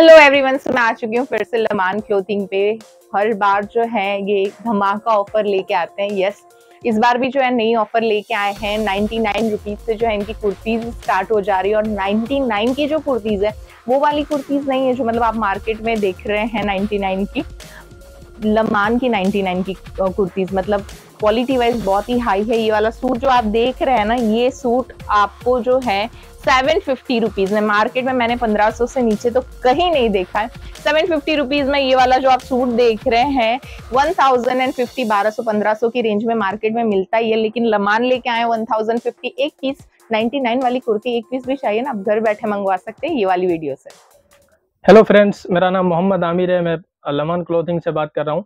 Hello everyone so मैं आ चुकी हूँ फिर से लमान क्लोथिंग पे। हर बार जो है, ये धमाका ऑफ़र लेके आते हैं। यस इस बार भी जो है, नई ऑफ़र लेके आए हैं। नाइन्टी नाइन रुपीज़ से जो है, इनकी कुर्तीज स्टार्ट हो जा रही है और नाइन्टी नाइन की जो कुर्तीज है, वो वाली कुर्तीज नहीं है जो मतलब आप मार्केट में देख रहे हैं नाइन्टी नाइन की। लमान की नाइन्टी नाइन की कुर्तीज। मतलब क्वालिटी वाइज बहुत ही हाई है। ये वाला सूट जो आप देख रहे हैं ना, ये सूट आपको जो है सेवन फिफ्टी रुपीज़ में। मार्केट में मैंने पंद्रह सौ से नीचे तो कहीं नहीं देखा है। सेवन फिफ्टी रुपीज़ में ये वाला जो आप सूट देख रहे हैं, वन थाउज़ेंड एंड फिफ्टी, बारह सौ, पंद्रह सौ की रेंज में मार्केट में मिलता ही है, लेकिन लमान लेके आए वन थाउज़ेंड फिफ्टी, एक पीस नाइनटी नाइन वाली कुर्ती, एक पीस भी चाहिए ना, आप घर बैठे मंगवा सकते हैं ये वाली वीडियो से। हेलो फ्रेंड्स मेरा नाम मोहम्मद आमिर है, मैं लमान क्लोथिंग से बात कर रहा हूँ।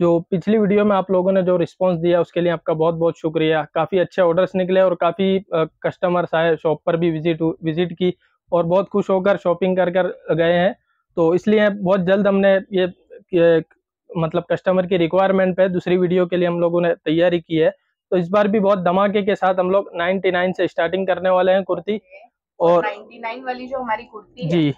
जो पिछली वीडियो में आप लोगों ने जो रिस्पांस दिया उसके लिए आपका बहुत बहुत शुक्रिया। काफ़ी अच्छे ऑर्डर्स निकले और काफ़ी कस्टमर्स आए शॉप पर भी विज़िट विज़िट की और बहुत खुश होकर शॉपिंग कर कर गए हैं। तो इसलिए बहुत जल्द हमने ये, ये मतलब कस्टमर की रिक्वायरमेंट पे दूसरी वीडियो के लिए हम लोगों ने तैयारी की है। तो इस बार भी बहुत धमाके के साथ हम लोग 99 से स्टार्टिंग करने वाले हैं कुर्ती और 99 वाली जो हमारी कुर्ती जी।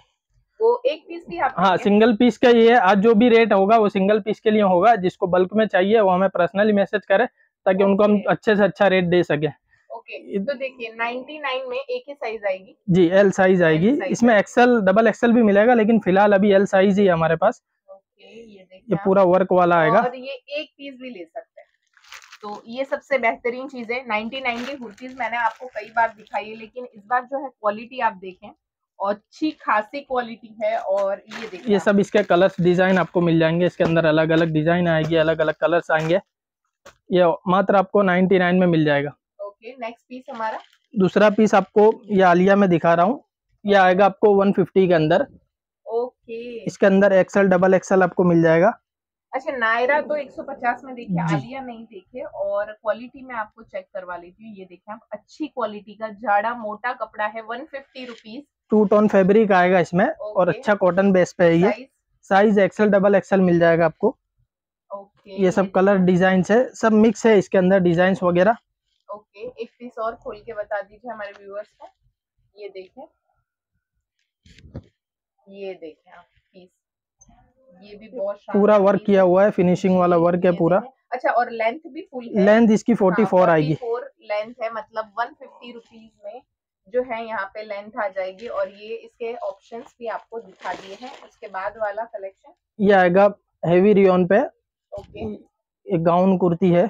वो एक पीस भी आप हाँ सिंगल पीस का ये है आज जो भी रेट होगा वो सिंगल पीस के लिए होगा जिसको बल्क में चाहिए वो हमें पर्सनली मैसेज करे ताकि उनको हम अच्छे से अच्छा रेट दे सके। ओके तो देखिए 99 में एक ही साइज़ आएगी। जी एल साइज़ आएगी। इसमें एक्सएल डबल एक्सएल भी मिलेगा लेकिन फ़िलहाल अभी एल साइज़ ही है हमारे पास। ओके ये देखिए ये पूरा वर्क वाला आएगा। और ये एक पीस भी ले सकते हैं। तो ये सबसे बेहतरीन चीज़ है। 99 की कुर्तीज मैंने आपको कई बार दिखाई है लेकिन इस बार जो है क्वालिटी आप देखें अच्छी खासी क्वालिटी है और ये देखिए ये सब इसके कलर्स डिज़ाइन आपको मिल जाएँगे। इसके अंदर अलग अलग डिज़ाइन आएगी अलग अलग कलर्स आएँगे। ये मात्र आपको 99 में मिल जाएगा। ओके नेक्स्ट पीस हमारा। दूसरा पीस आपको ये आलिया में दिखा रहा हूँ। ये आएगा आपको 150 के अंदर। ओके इसके अंदर एक्सएल डबल एक्सएल आपको मिल जाएगा। अच्छा नायरा तो 150 में देखिए आलिया नहीं देखे। और क्वालिटी में आपको चेक करवा लेती हूँ। ये देखिए आप अच्छी क्वालिटी का जाड़ा मोटा कपड़ा है one fifty rupees two tone fabric आएगा इसमें और अच्छा कॉटन बेस पे है ये। साइज़ एक्सएल डबल एक्सएल मिल जाएगा आपको। ओके ये सब कलर डिज़ाइन है सब मिक्स है इसके अंदर डिज़ाइन वगैरह। ओके एक पीस और खोल के बता दीजिए हमारे व्यूअर्स को। ये देखें। ये देखें आप पीस ये भी बहुत पूरा वर्क किया हुआ है फिनिशिंग वाला वर्क है पूरा। अच्छा और लेंथ भी फुल लेंथ इसकी 44 हाँ, आएगी। लेंथ है मतलब वन फिफ्टी रुपीज़ में जो है यहाँ पे लेंथ आ जाएगी और ये इसके ऑप्शंस भी आपको दिखा दिए हैं। उसके बाद वाला कलेक्शन ये आएगा हैवी रियोन पे। ओके एक गाउन कुर्ती है।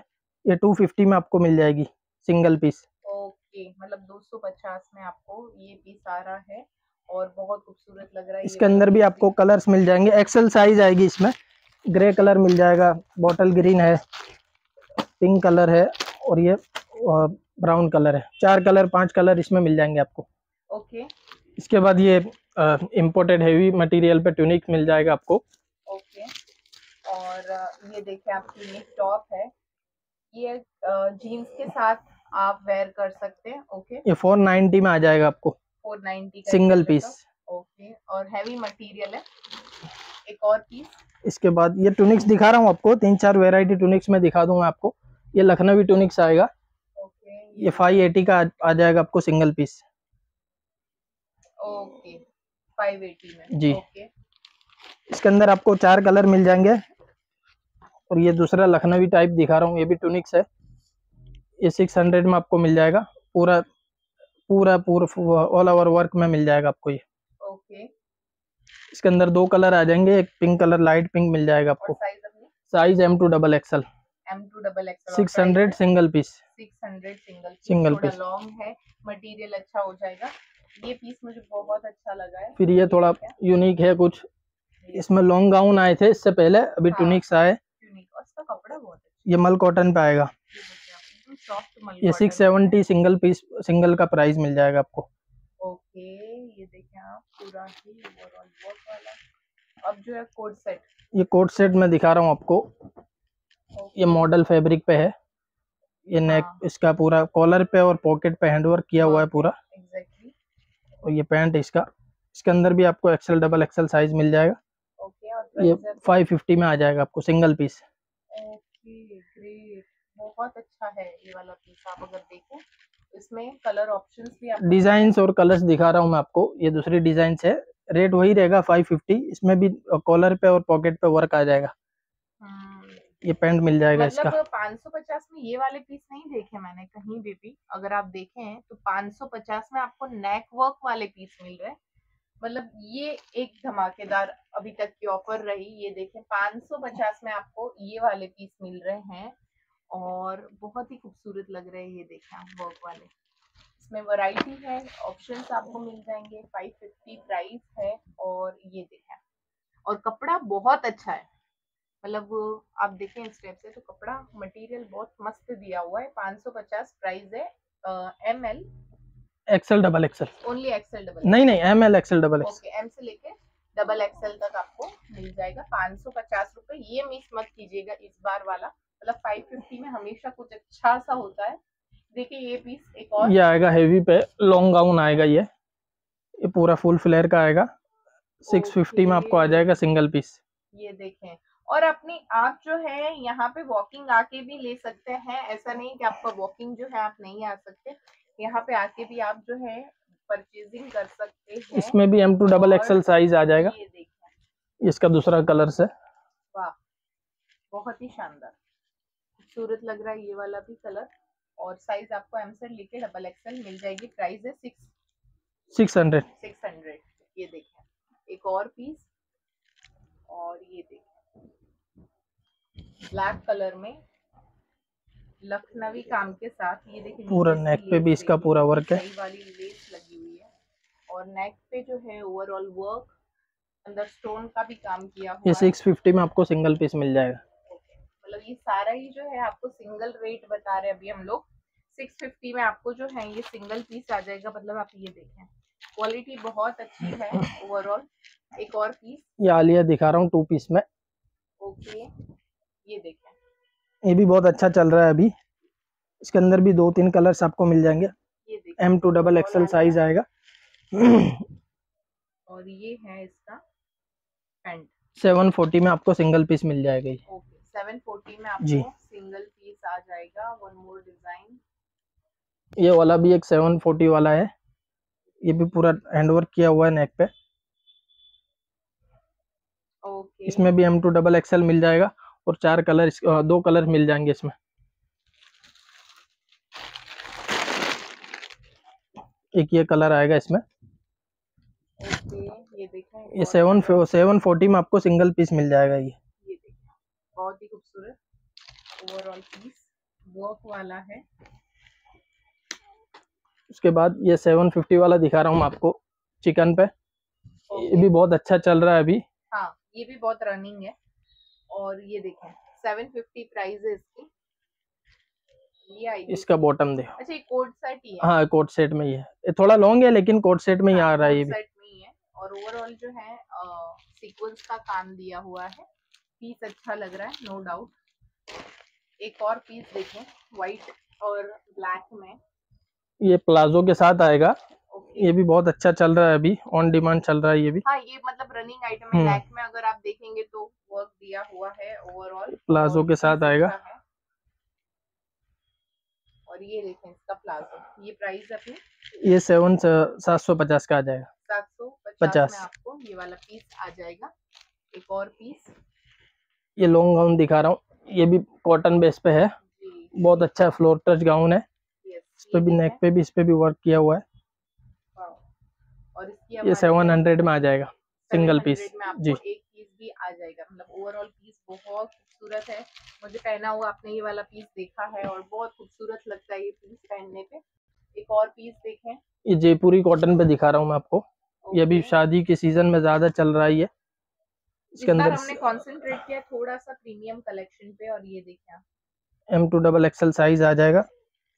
ये 250 में आपको मिल जाएगी सिंगल पीस ओके मतलब 250 में आपको ये पीस आ रहा है और बहुत खूबसूरत लग रहा है। इसके अंदर भी आपको कलर्स मिल जाएँगे। एक्सेल साइज़ आएगी इसमें। ग्रे कलर मिल जाएगा। बॉटल ग्रीन है। पिंक कलर है और ये ब्राउन कलर है। चार कलर पाँच कलर इसमें मिल जाएँगे आपको। ओके। okay. इसके बाद ये इम्पोर्टेड हेवी मटेरियल पे ट्यूनिक मिल जाएगा आपको। ओके। okay. और ये देखिए आपकी ट्यूनिक टॉप है। ये जीन्स के साथ आप वेयर कर सकते हैं। ओके। ये फोर नाइनटी में आ जाएगा आपको। Four ninety single piece okay. और हैवी मटेरियल है। एक और पीस इसके बाद ये टूनिक्स दिखा रहा हूँ आपको। तीन चार वेराइटी टूनिक्स में दिखा दूँगा आपको। ये लखनवी टूनिक्स आएगा। ये फाइव एटी का आ जाएगा आपको single piece okay five eighty में। जी। ओके। इसके अंदर आपको चार कलर मिल जाएँगे। और ये दूसरा लखनवी टाइप दिखा रहा हूँ ये भी टूनिक्स है। ये सिक्स हंड्रेड में आपको मिल जाएगा। पूरा पूरा पूरा ऑल ओवर वर्क में मिल जाएगा आपको ये। ओके इसके अंदर दो कलर आ जाएँगे एक पिंक कलर लाइट पिंक मिल जाएगा आपको। Size M to double XL M to double XL six hundred single piece six hundred single single piece long है मटेरियल अच्छा हो जाएगा। ये पीस मुझे बहुत अच्छा लगा है। फिर ये थोड़ा यूनिक है कुछ। इसमें लॉन्ग गाउन आए थे इससे पहले अभी टूनिक्स हाँ, आए। कपड़ा बहुत ये मल कॉटन पे आएगा। ये six seventy single piece single का प्राइस मिल जाएगा आपको। ओके ये देखें आप पूरा ही ओवरऑल वर्क वाला। अब जो है कोट सेट ये कोट सेट मैं दिखा रहा हूँ आपको। ये मॉडल फैब्रिक पे है। ये नेक हाँ। इसका पूरा कॉलर पे और पॉकेट पे हैंडवर्क किया हुआ है पूरा। और ये पैंट इसका। इसके अंदर भी आपको एक्सेल डबल एक्सेल साइज़ मिल जाएगा। ये फाइव फिफ्टी में आ जाएगा आपको सिंगल पीस बहुत अच्छा है ये वाला पीस आप अगर देखें इसमें कलर ऑप्शंस भी डिज़ाइन और कलर्स दिखा रहा हूँ मैं आपको। ये दूसरी डिज़ाइन है। रेट वही रहेगा फाइव फिफ्टी इसमें भी कॉलर पे और पॉकेट पे वर्क आ जाएगा। हम्म, ये पैंट मिल जाएगा मतलब इसका मतलब 550 में ये वाले पीस नहीं देखे मैंने कहीं भी भी। अगर आप देखें तो 550 में आपको नेक वर्क वाले पीस मिल रहे मतलब ये एक धमाकेदार अभी तक की ऑफ़र रही। ये देखें 550 में आपको ये वाले पीस मिल रहे हैं। और बहुत ही खूबसूरत लग रहे हैं ये देखें आप वर्क वाले। इसमें वैरायटी है ऑप्शंस आपको मिल जाएँगे 550 प्राइस है और ये देखें। और कपड़ा बहुत अच्छा है। मतलब आप देखें इस टाइप से तो कपड़ा मटेरियल बहुत मस्त दिया हुआ है। 550 प्राइस है M L XL double XL only XL double नहीं नहीं M L XL double okay M से लेके डबल एक्सएल तक आपको मिल जाएगा। पाँच सौ पचास रुपए ये मिस मत कीजिएगा इस बार वाला। मतलब फाइव फिफ्टी में हमेशा कुछ अच्छा सा होता है। देखिए ये पीस एक और ये आएगा हेवी पे लॉन्ग गाउन आएगा ये। ये पूरा फुल फ्लेयर का आएगा। सिक्स फिफ्टी में आपको आ जाएगा सिंगल पीस ये देखें। और अपनी आप जो है यहाँ पे वॉकिंग आके भी ले सकते हैं। ऐसा नहीं कि आपका वॉकिंग जो है आप नहीं आ सकते। यहाँ पे आके भी आप जो है परचेजिंग कर सकते हैं। इसमें भी एम टू डबल और एक्सएल साइज़ आ जाएगा। ये इसका दूसरा कलर से। वाह बहुत ही शानदार। खूबसूरत लग रहा है ये वाला भी कलर और साइज़ आपको एम से लेके डबल एक्सएल मिल जाएगी। प्राइस है six six hundred six hundred ये देखें एक और पीस और ये देखें ब्लैक कलर में लखनवी काम के साथ ये देखिए पूरा neck पे भी इसका पूरा work है। वाली लेस लगी हुई है। और नेक पे जो है ओवरऑल वर्क अंदर स्टोन का भी काम किया हुआ ये है। सिक्स फिफ्टी में आपको सिंगल पीस मिल जाएगा। मतलब ये सारा ही जो है आपको सिंगल रेट बता रहे हैं अभी हम लोग। सिक्स फिफ्टी में आपको जो है ये सिंगल पीस आ जाएगा। मतलब आप ये देखें क्वालिटी बहुत अच्छी है ओवरऑल एक और पीस ये आलिया दिखा रहा हूँ टू पीस में। ओके ये देखें। ये भी बहुत अच्छा चल रहा है अभी। इसके अंदर भी दो तीन कलर्स आपको मिल जाएँगे। M to double XL size आएगा। और ये है इसका पैंट सेवन फोर्टी में आपको सिंगल पीस मिल जाएगा ये। सेवन फोर्टी में आपको जी। सिंगल पीस आ जाएगा। वन मोर डिज़ाइन ये वाला भी एक सेवन फोर्टी वाला है। ये भी पूरा हैंडवर्क किया हुआ है नेक पे। ओके इसमें भी एम टू डबल एक्सएल मिल जाएगा। और चार कलर दो कलर मिल जाएँगे इसमें। एक ये कलर आएगा इसमें। ये सेवन सेवन फोर्टी में आपको सिंगल पीस मिल जाएगा ये। ये बहुत ही खूबसूरत ओवरऑल पीस वर्क वाला है। उसके बाद ये सेवन फिफ्टी वाला दिखा रहा हूँ आपको चिकन पे। ये भी बहुत अच्छा चल रहा है अभी। हाँ ये भी बहुत रनिंग है। और ये देखें सेवन फिफ्टी प्राइस है इसकी ये इसका बॉटम देखो। अच्छा ये कोट सेट ही है। हाँ कोट सेट में ही है। ये थोड़ा लॉन्ग है लेकिन कोट सेट में ही आ रहा है ये भी। सेट में ही है। और ओवरऑल जो है सीक्वेंस का काम दिया हुआ है। पीस अच्छा लग रहा है नो डाउट एक और पीस देखें व्हाइट और ब्लैक में। ये प्लाजो के साथ आएगा। ये भी बहुत अच्छा चल रहा है अभी ऑन डिमांड चल रहा है ये भी। हाँ ये मतलब रनिंग आइटम है हम्म। ब्लैक में अगर आप देखेंगे तो वर्क दिया हुआ है ओवरऑल प्लाजो के साथ आएगा। और ये देखें इसका प्लाजो ये प्राइस अपनी? ये सेवन सात सौ पचास का आ जाएगा। सात सौ पचास। आपको ये वाला पीस आ जाएगा। एक और पीस ये लॉन्ग गाउन दिखा रहा हूँ। ये भी कॉटन बेस पे है। बहुत अच्छा फ्लोर टच गाउन है। इस पे भी नेक पे भी इस पे भी वर्क किया हुआ है। और इसकी ये सेवन हंड्रेड में आ जाएगा सिंगल पीस जी। एक पीस भी आ जाएगा। मतलब ओवरऑल पीस बहुत खूबसूरत है। मुझे पहना हुआ आपने ये वाला पीस देखा है और बहुत खूबसूरत लगता है ये पीस पहनने पे। एक और पीस देखें। ये जयपुरी कॉटन पे दिखा रहा हूँ मैं आपको। ये अभी शादी के सीज़न में ज़्यादा चल रहा है इसके अंदर हमने कंसंट्रेट किया थोड़ा सा प्रीमियम कलेक्शन पे और ये देखें M to double XL size आ जाएगा।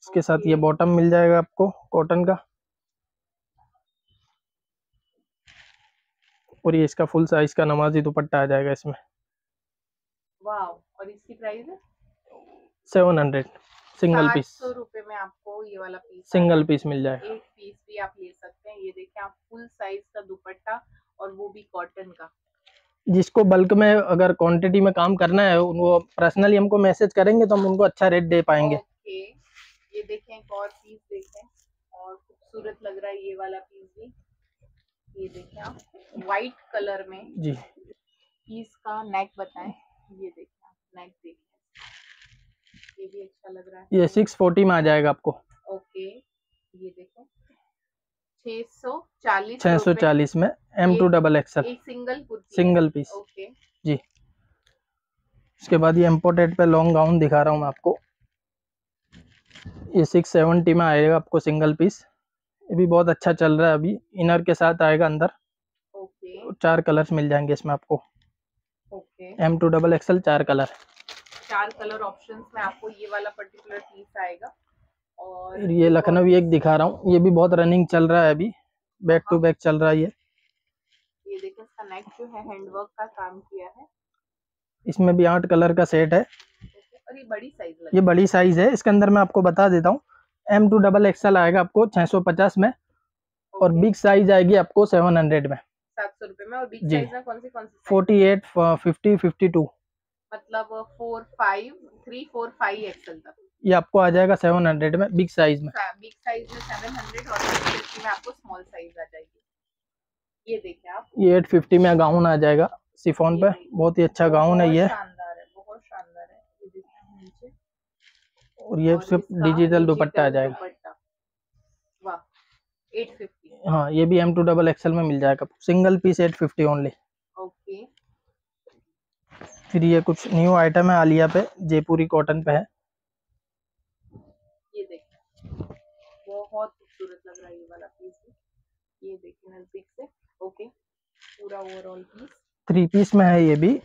इसके साथ ये बॉटम मिल जाएगा आपको कॉटन का। और ये इसका फुल साइज़ का नमाजी दुपट्टा आ जाएगा इसमें। और इसकी प्राइस है? सेवन हंड्रेड सिंगल पीस सौ रुपए में आपको ये वाला पीस सिंगल पीस मिल जाएगा। एक पीस भी आप ले सकते हैं। ये देखें आप फुल साइज़ का दुपट्टा और वो भी कॉटन का। जिसको बल्क में अगर क्वांटिटी में काम करना है उनको पर्सनली हमको मैसेज करेंगे तो हम उनको अच्छा रेट दे पाएँगे। ओके ये देखें एक और पीस देखें। और खूबसूरत लग रहा है ये वाला पीस भी। ये देखिए आप व्हाइट कलर में जी। पीस का नेक बताएँ। ये देखिए आप नेक देखिए ये भी अच्छा लग रहा है। ये सिक्स फोर्टी में आ जाएगा आपको। ओके ये देखो। छह सौ चालीस छह सौ चालीस में एम टू डबल एक्सएल एक सिंगल सिंगल पीस ओके। जी। उसके बाद ये इम्पोर्टेड पे लॉन्ग गाउन दिखा रहा हूँ मैं आपको। ये सिक्स सेवेंटी में आएगा आपको सिंगल पीस ये भी बहुत अच्छा चल रहा है अभी। इनर के साथ आएगा अंदर। ओके। चार कलर्स मिल जाएँगे इसमें आपको। Okay. M to double XL चार कलर। चार कलर ऑप्शंस में आपको ये वाला पर्टिकुलर पीस आएगा। और ये लखनऊ एक दिखा रहा हूँ। ये भी बहुत रनिंग चल रहा है अभी। बैक टू बैक चल रहा है ये। ये देखिए इसका नेक जो है हैंडवर्क का काम किया है। इसमें भी आठ कलर का सेट है। और ये बड़ी साइज़ ये बड़ी साइज़ है। इसके अंदर मैं आपको बता देता हूँ। एम टू डबल एक्सएल आएगा आपको 650 में और बिग साइज़ आएगी आपको 700 में। सात सौ रुपए में और बिग। साइज़ में कौन सी कौन सी size? 48 50 52 मतलब four five three four five XL तक। ये आपको आ जाएगा 700 में बिग साइज़ में। बिग साइज़ में सेवन हंड्रेड और में आपको स्मॉल साइज़ आ जाएगी। ये देखिए आप। ये 850 में गाउन आ जाएगा। सिफोन पे बहुत ही अच्छा गाउन है ये शानदार है बहुत शानदार है ये देखिए नीचे और ये सिर्फ़ डिजिटल दुपट्टा आ जाएगा। वाह एट फिफ्टी हाँ ये भी एम टू डबल एक्सएल में मिल जाएगा। सिंगल पीस 850 ओनली ओके फिर ये कुछ न्यू आइटम है आलिया पे जयपुरी कॉटन पे है। ये देखिए बहुत खूबसूरत लग रहा है ये वाला पीस ये देखिए नज़दीक से। ओके पूरा ओवरऑल पीस थ्री पीस में है ये भी।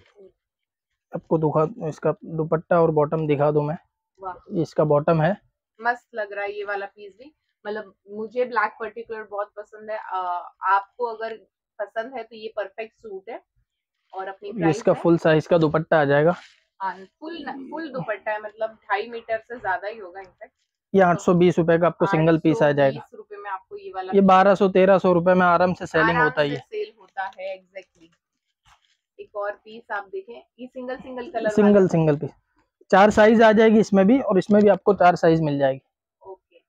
आपको दुखा इसका दुपट्टा और बॉटम दिखा दूँ मैं। इसका बॉटम है। मस्त लग रहा है ये वाला पीस भी। मतलब मुझे ब्लैक पर्टिकुलर बहुत पसंद है। आ, आपको अगर पसंद है तो ये परफेक्ट सूट है और अपनी इसका फुल साइज़ का दुपट्टा आ जाएगा। फुल फुल दुपट्टा है मतलब ढाई मीटर से ज़्यादा ही होगा इनफैक्ट ये आठ सौ बीस रुपए का आपको सिंगल पीस आ जाएगा। रुपए में आपको ये वाला ये बारह सौ तेरह सौ रुपए में आराम से सेलिंग होता है सेल होता है एग्जैक्टली एक और पीस आप देखें। ये single single colour single single piece चार साइज़ आ जाएगी इसमें भी और इसमें भी आपको चार साइज़ मिल जाएगी। ओके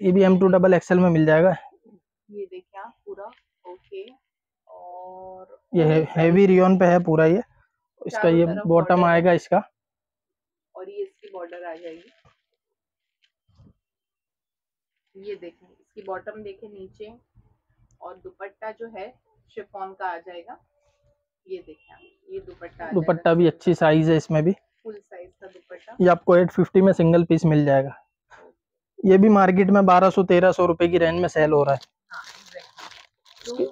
ये भी एम टू डबल एक्सएल में मिल जाएगा। ये देखिए आप पूरा। ओके और ये हैवी रियोन पे है पूरा ये। इसका ये बॉटम आएगा इसका। और ये इसकी बॉर्डर आ जाएगी। ये देखें इसकी बॉटम देखें नीचे। और दुपट्टा जो है शिफॉन का आ जाएगा। ये देखें ये दुपट्टा दुपट्टा भी अच्छी साइज़ है इसमें भी। फुल साइज़ का दुपट्टा? ये आपको 850 में सिंगल पीस मिल जाएगा। ये भी मार्केट में 1200 1300 रुपए की रेंज में सेल हो रहा है। हाँ तो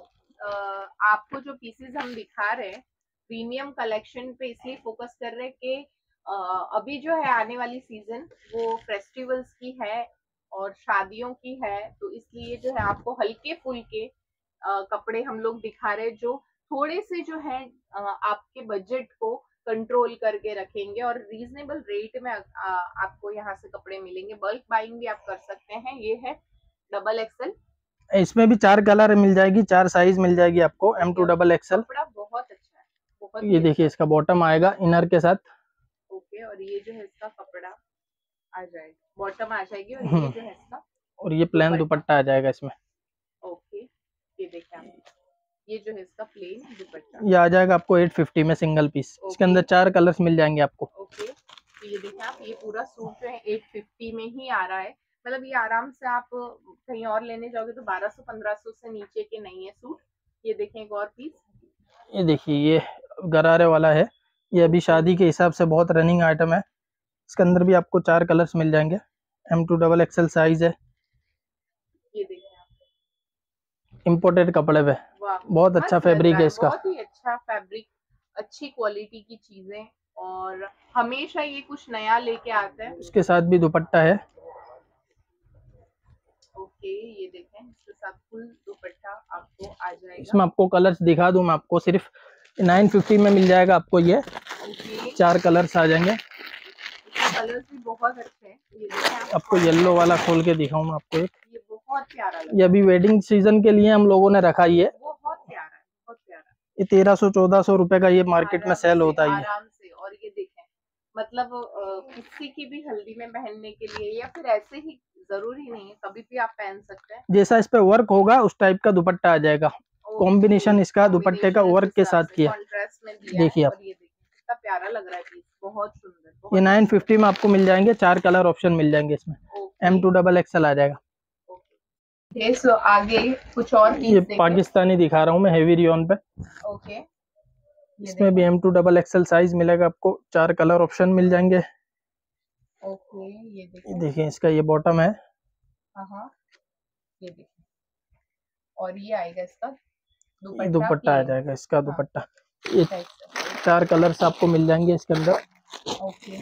आपको जो पीसेस हम दिखा रहे हैं प्रीमियम कलेक्शन पे इसलिए फोकस कर रहे हैं कि अभी जो है आने वाली सीज़न वो फेस्टिवल्स की है और शादियों की है तो इसलिए जो है आपको हल्के फुल्के कपड़े हम लोग दिखा रहे हैं जो थोड़े से जो है आपके बजट को कंट्रोल करके रखेंगे और रीजनेबल रेट में अ, आपको यहाँ से कपड़े मिलेंगे। बल्क बाइंग भी आप कर सकते हैं। ये है डबल एक्सल इसमें भी चार कलर मिल जाएगी चार साइज़ मिल जाएगी आपको एम टू डबल एक्सएल कपड़ा बहुत अच्छा है बहुत ये देखिए इसका बॉटम आएगा इनर के साथ। ओके और ये जो है इसका कपड़ा आ जाएगा। बॉटम आ जाएगी और ये हम्म। जो है इसका और ये प्लेन। दुपट्टा। आ जाएगा इसमें। ओके ये देखिए आप। ये जो है इसका प्लेन दुपट्टा। ये आ जाएगा आपको 850 में सिंगल पीस इसके अंदर चार कलर्स मिल जाएँगे आपको। ओके तो ये देखिए आप ये पूरा सूट जो है 850 में ही आ रहा है। मतलब ये आराम से आप कहीं और लेने जाओगे तो 1200 1500 से नीचे के नहीं है सूट ये देखें एक और पीस ये देखिए ये गरारे वाला है। ये अभी शादी के हिसाब से बहुत रनिंग आइटम है। इसके अंदर भी आपको चार कलर्स मिल जाएँगे। M to double XL size है। ये देखिए। इम्पोर्टेड कपड़े पे। बहुत अच्छा फैब्रिक है इसका। बहुत ही अच्छा फैब्रिक अच्छी क्वालिटी की चीज़ें और हमेशा ये कुछ नया लेके आता है। उसके साथ भी दुपट्टा है। ओके ये देखें इसके साथ फुल दुपट्टा आपको आ जाएगा। इसमें आपको कलर्स दिखा दूँ मैं आपको सिर्फ़ 950 में मिल जाएगा आपको ये। चार कलर्स आ जाएँगे। कलर्स भी बहुत अच्छे हैं। ये देखें आपको येलो वाला खोल के दिखाऊँ मैं आपको एक। बहुत प्यारा ये अभी वेडिंग सीज़न के लिए हम लोगों ने रखा ही है बहुत प्यारा है बहुत प्यारा। ये तेरह सौ चौदह सौ रुपए का ये मार्केट में सेल होता ही है आराम से और ये देखें मतलब किसी की भी हल्दी में पहनने के लिए या फिर ऐसे ही ज़रूरी नहीं है कभी भी आप पहन सकते हैं। जैसा इस पे वर्क होगा उस टाइप का दुपट्टा आ जाएगा। कॉम्बिनेशन इसका दुपट्टे का वर्क के साथ किया। देखिए आप। कितना प्यारा लग रहा है पीस बहुत सुंदर ये नाइन फिफ्टी में आपको मिल जाएँगे चार कलर ऑप्शन मिल जाएँगे इसमें। एम टू डबल एक्सएल आ जाएगा। ओके सो आगे कुछ और ये पाकिस्तानी दिखा रहा हूँ मैं हेवी रियोन पे। ओके इसमें भी M to double XL size मिलेगा आपको चार कलर ऑप्शन मिल जाएँगे। ओके ये देखिए इसका ये बॉटम है। हाँ, हाँ। ये देखिए। और ये आएगा इसका दुपट्टा। दुपट्टा आ जाएगा इसका हाँ। दुपट्टा। ये चार कलर्स आपको मिल जाएँगे इसके अंदर। ओके ये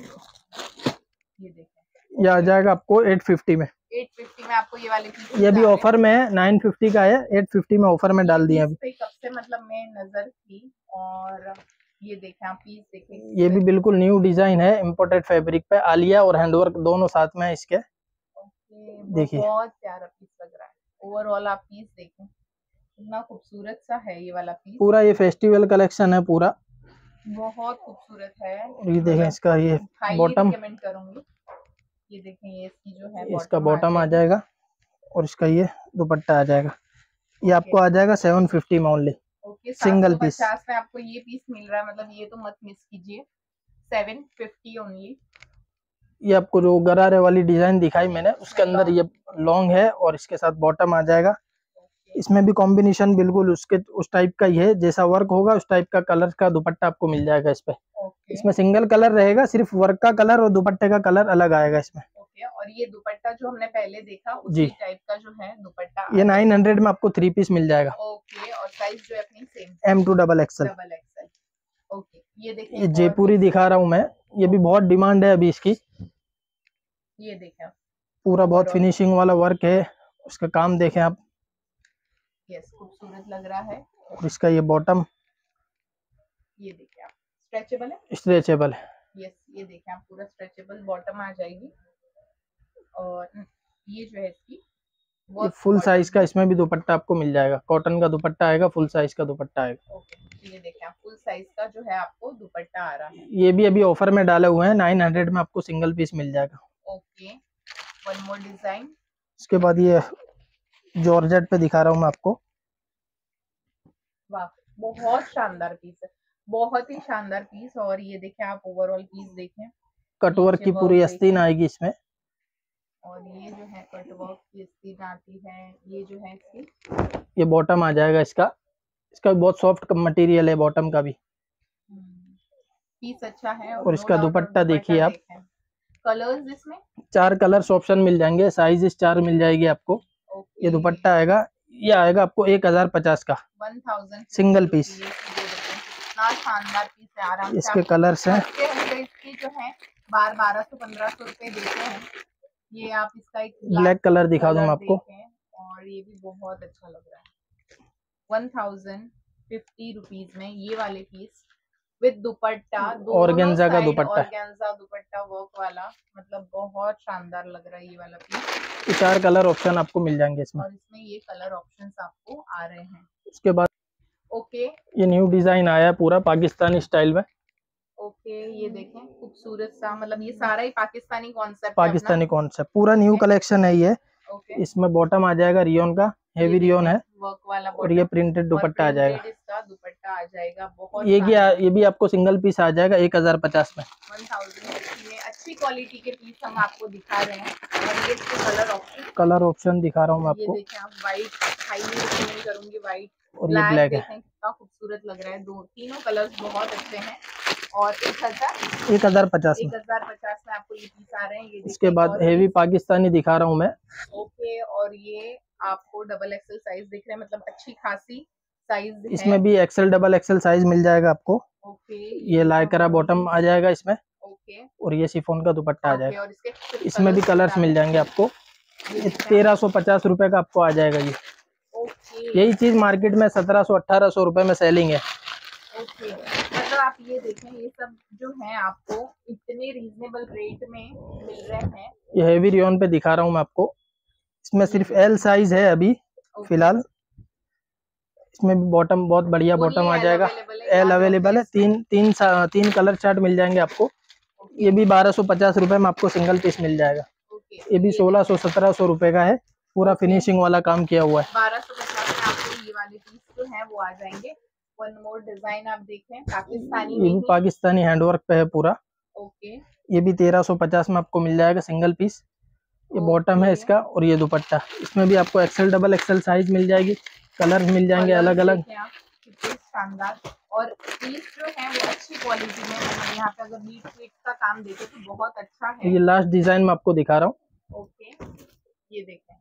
देखिए। ये आ जाएगा आपको 850 में। 850 में आपको ये वाले ये भी ऑफ़र में है 950 का है 850 में ऑफ़र में डाल दिया अभी। कब से मतलब मैं नज़र थी और ये देखें आप पीस देखें। ये भी बिल्कुल न्यू डिज़ाइन है इम्पोर्टेड फैब्रिक पे आलिया और हैंडवर्क दोनों साथ में है इसके। देखिए। बहुत प्यारा पीस लग रहा है। ओवरऑल आप पीस देखें। इतना खूबसूरत सा है ये वाला पीस पूरा ये फेस्टिवल कलेक्शन है पूरा। बहुत खूबसूरत है। ये देखें मतलब इसका ये बॉटम कमेंट करूँगी। ये देखें ये इसकी जो है इसका बॉटम आ जाएगा। और इसका ये दुपट्टा आ जाएगा। ये आपको आ जाएगा सेवन फिफ्टी में ओनली सिंगल पीस में आपको ये पीस मिल रहा है मतलब ये तो मत मिस कीजिए। सेवन फिफ्टी ओनली ये आपको जो गरारे वाली डिज़ाइन दिखाई मैंने उसके अंदर ये लॉन्ग है और इसके साथ बॉटम आ जाएगा। इसमें भी कॉम्बिनेशन बिल्कुल उसके उस टाइप का ही है। जैसा वर्क होगा उस टाइप का कलर का दुपट्टा आपको मिल जाएगा इस पे। इसमें सिंगल कलर रहेगा सिर्फ़ वर्क का कलर और दुपट्टे का कलर अलग आएगा इसमें। और ये दुपट्टा जो हमने पहले देखा उसी टाइप का जो है दुपट्टा ये नाइन हंड्रेड में आपको थ्री पीस मिल जाएगा। ओके और साइज़ जो है अपनी same M to double XL double XL okay ये देखिए ये जयपुरी दिखा रहा हूँ मैं। ये भी बहुत डिमांड है अभी इसकी। ये देखें पूरा बहुत फिनिशिंग वाला वर्क है। उसका काम देखें आप। खूबसूरत लग रहा है। और इसका ये बॉटम ये देखिए आप स्ट्रेचेबल है? स्ट्रेचेबल है। यस ये देखें आप पूरा स्ट्रेचेबल बॉटम आ जाएगी। और ये जो है इसकी ये फुल साइज़ का इसमें भी दुपट्टा आपको मिल जाएगा। कॉटन का दुपट्टा आएगा फुल साइज़ का दुपट्टा आएगा। ओके ये देखें आप फुल साइज़ का जो है आपको दुपट्टा आ रहा है। ये भी अभी ऑफ़र में डाले हुए हैं नाइन हंड्रेड में आपको सिंगल पीस मिल जाएगा। ओके वन मोर डिज़ाइन इसके बाद ये जॉर्जेट पे दिखा रहा हूँ मैं आपको। वाह बहुत शानदार पीस है। बहुत ही शानदार पीस और ये देखें आप ओवरऑल पीस देखें। कटवर्क की पूरी अस्तीन आएगी इसमें। और ये जो है कटवर्क की अस्तीन आती है ये जो है इसकी। ये बॉटम आ जाएगा इसका। इसका बहुत सॉफ्ट मटेरियल है बॉटम का भी। पीस हम्म, अच्छा है और, और इसका दुपट्टा देखिए आप। कलर्स इसमें? चार कलर्स ऑप्शन मिल जाएँगे साइज़ चार मिल जाएगी आपको। ये दुपट्टा आएगा ये आएगा आपको एक हज़ार पचास का। वन थाउज़ेंड सिंगल पीस शानदार पीस है आराम इसके कलर्स हैं। इसके जो है बार बारह सौ पंद्रह सौ रूपए देते हैं। ये आप इसका एक ब्लैक कलर दिखा दूँ आपको। और ये भी बहुत अच्छा लग रहा है। वन थाउज़ेंड फिफ्टी रुपीज़ में ये वाले पीस विद दुपट्टा ऑर्गेन्जा का दुपट्टा। ऑर्गेन्जा दुपट्टा वर्क वाला मतलब बहुत शानदार लग रहा है ये वाला पीस चार कलर ऑप्शन आपको मिल जाएँगे इसमें। और इसमें ये कलर ऑप्शंस आपको आ रहे हैं। उसके बाद ओके ये न्यू डिज़ाइन आया है पूरा पाकिस्तानी स्टाइल में। ओके ये देखें खूबसूरत सा मतलब ये सारा ही पाकिस्तानी कॉन्सेप्ट पाकिस्तानी कॉन्सेप्ट पूरा न्यू कलेक्शन है ये। इसमें बॉटम आ जाएगा रियोन का। हेवी रियोन है वर्क वाला और ये प्रिंटेड दुपट्टा आ जाएगा। इसका दुपट्टा आ जाएगा बहुत ये क्या ये भी आपको सिंगल पीस आ जाएगा एक हज़ार पचास में। अच्छी क्वालिटी के पीस हम आपको दिखा रहे हैं। और ये कलर ऑप्शन कलर ऑप्शन दिखा रहा हूँ आपको। व्हाइट करूँगी व्हाइट और ये ब्लैक है। कितना खूबसूरत लग रहा है। दो तीनों कलर्स बहुत अच्छे हैं। और एक हज़ार एक हज़ार पचास एक हज़ार पचास में आपको ये पीस आ रहे हैं। ये इसके बाद हेवी पाकिस्तानी दिखा रहा हूँ मैं। ओके और ये आपको डबल एक्सएल साइज़ दिख रहे हैं मतलब अच्छी खासी साइज़ इसमें भी एक्सएल डबल एक्सएल साइज़ मिल जाएगा आपको। ओके ये लाइकरा बॉटम आ जाएगा इसमें। ओके और ये सिफोन का दुपट्टा आ जाएगा। इसमें भी कलर्स मिल जाएँगे आपको। तेरह सौ पचास रूपए का आपको आ जाएगा ये। यही चीज़ मार्केट में सत्रह सौ अठारह सौ रुपये में सेलिंग है। ओके मतलब आप ये देखें ये सब जो है आपको इतने रीजनेबल रेट में मिल रहे हैं। ये हेवी रियोन पे दिखा रहा हूँ मैं आपको। इसमें सिर्फ़ एल साइज़ है अभी फ़िलहाल। इसमें भी बॉटम बहुत बढ़िया बॉटम आ जाएगा। एल अवेलेबल है। तीन तीन तीन कलर चार्ट मिल जाएँगे आपको। ये भी बारह सौ पचास रुपए में आपको सिंगल पीस मिल जाएगा। ये भी सोलह सौ सत्रह सौ रुपए का है। पूरा फिनिशिंग वाला काम किया हुआ है। बारह सौ ये वाले पीस जो है वो आ जाएँगे। वन मोर डिज़ाइन आप देखें पाकिस्तानी ये भी पाकिस्तानी हैंडवर्क पे है पूरा। ओके ये भी तेरह सौ पचास में आपको मिल जाएगा सिंगल पीस ये बॉटम है इसका और ये दुपट्टा। इसमें भी आपको एक्सेल डबल एक्सेल साइज़ मिल जाएगी। कलर मिल जाएँगे अलग अलग शानदार और पीस जो है वो अच्छी क्वालिटी में मतलब यहाँ पे अगर बीट वीट का काम देखे तो बहुत अच्छा है। ये लास्ट डिज़ाइन मैं आपको दिखा रहा हूँ। ओके ये देखें।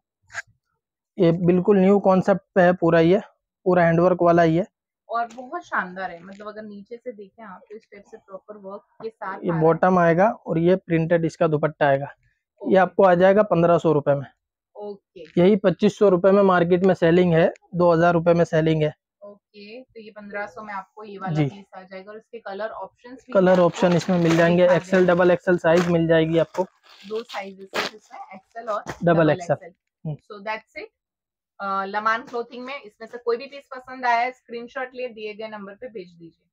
ये बिल्कुल न्यू कॉन्सेप्ट पे है पूरा ये पूरा हैंडवर्क वाला ये। और बहुत शानदार है। मतलब अगर नीचे से देखें आप तो इस टाइप से प्रॉपर वर्क के साथ ये है। बॉटम आएगा और ये प्रिंटेड इसका दुपट्टा आएगा। ये आपको आ जाएगा पंद्रह सौ रुपए में। ओके। यही पच्चीस सौ रुपए में मार्केट में सेलिंग है दो हज़ार रुपए में सेलिंग है। ओके तो ये पंद्रह सौ में आपको ये वाला पीस आ जाएगा और इसके कलर ऑप्शन कलर ऑप्शन इसमें मिल जाएँगे। दिखा एक्सेल डबल एक्सेल साइज़ मिल जाएगी आपको। दो साइजेस एक्सेल और double. Hmm. So that's it Laman clothing में इसमें से कोई भी पीस पसंद आया स्क्रीनशॉट लिए दिए गए नंबर पे भेज दीजिए।